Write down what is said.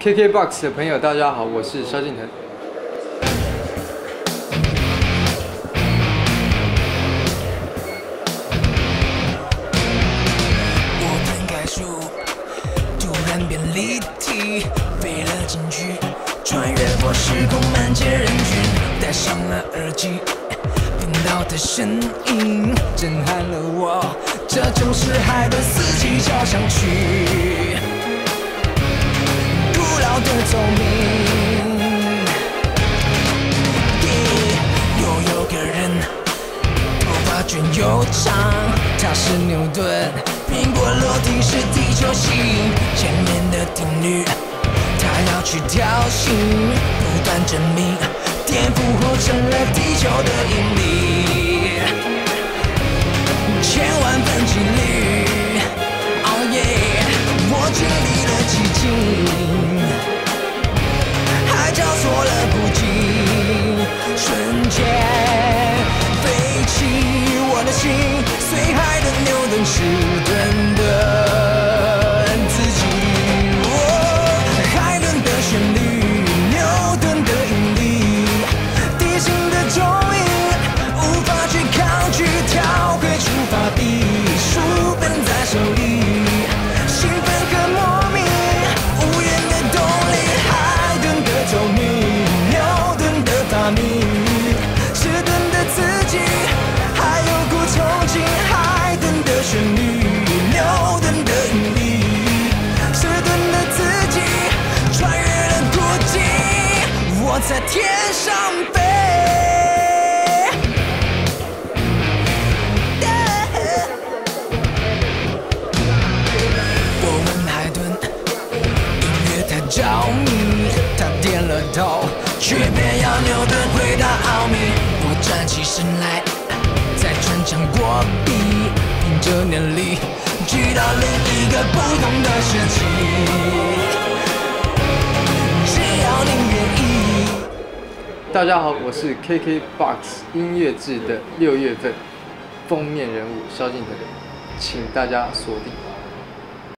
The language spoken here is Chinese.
KKBOX 的朋友，大家好，我是萧敬腾。我摊开书，突然变立体，飞了进去，穿越过时空，满街人群，戴上了耳机，听到的声音震撼了我，这就是海的四季交响曲，他卷又长，他是牛顿。苹果落地是地球吸引前面的定律，他要去挑衅，不断证明，颠覆后成了地球的牛在天上飞。我问海顿，音乐太着迷，他点了头，却偏要牛顿回答奥秘。我站起身来，再穿墙过壁，凭着念力，去到另一个不同的时期。大家好，我是 KKBOX 音乐制的六月份封面人物萧敬腾，请大家锁定。